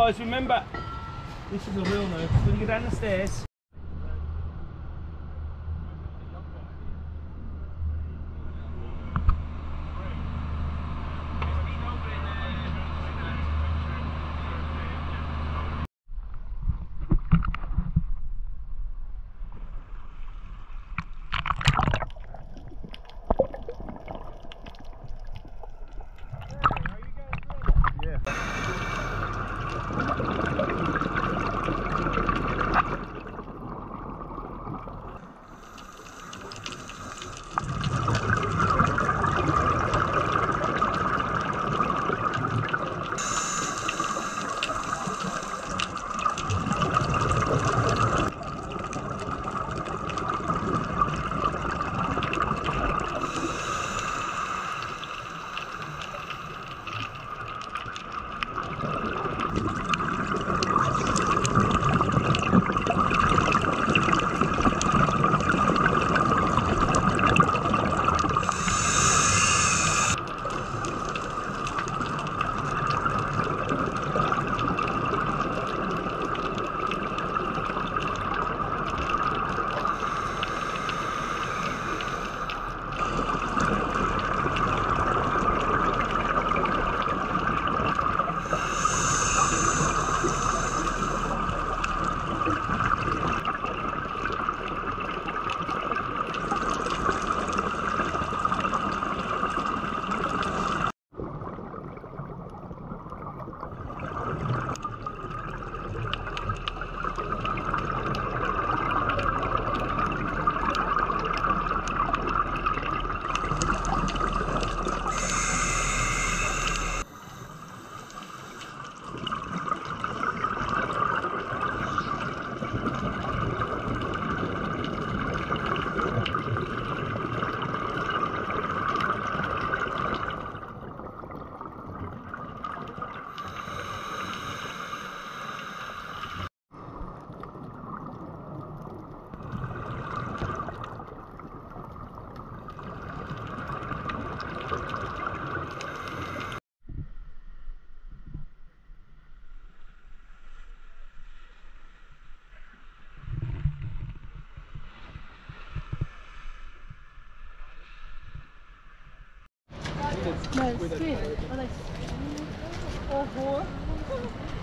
guys, remember, this is a real note. When you go down the stairs, Nej, stil. Vadå? Oho. А